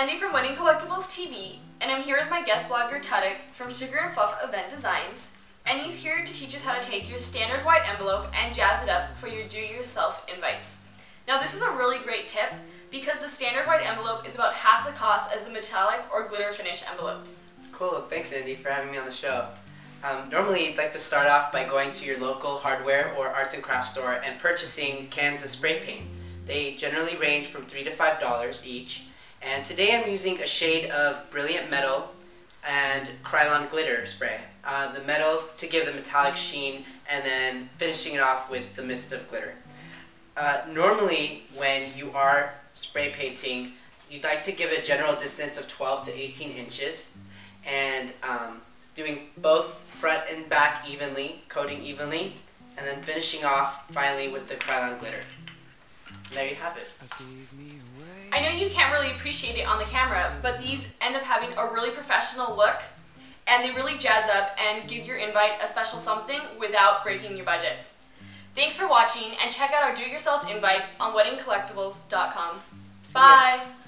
Wedding Collectibles TV, and I'm here with my guest blogger Tudek from Sugar and Fluff Event Designs, and he's here to teach us how to take your standard white envelope and jazz it up for your do-yourself invites. Now this is a really great tip because the standard white envelope is about half the cost as the metallic or glitter finish envelopes. Cool, thanks Indy for having me on the show. Um, normally, you'd like to start off by going to your local hardware or arts and crafts store and purchasing cans of spray paint. They generally range from 3 to $5 each. And today I'm using a shade of Brilliant Metal and Krylon Glitter spray. Uh, the metal to give the metallic sheen and then finishing it off with the mist of glitter. Uh, normally, when you are spray painting, you'd like to give a general distance of 12 to 18 inches and um, doing both front and back evenly, coating evenly, and then finishing off finally with the Krylon glitter. And there you have it. I know you can't really appreciate it on the camera, but these end up having a really professional look and they really jazz up and give your invite a special something without breaking your budget. Thanks for watching and check out our do-it-yourself invites on weddingcollectibles.com. Bye!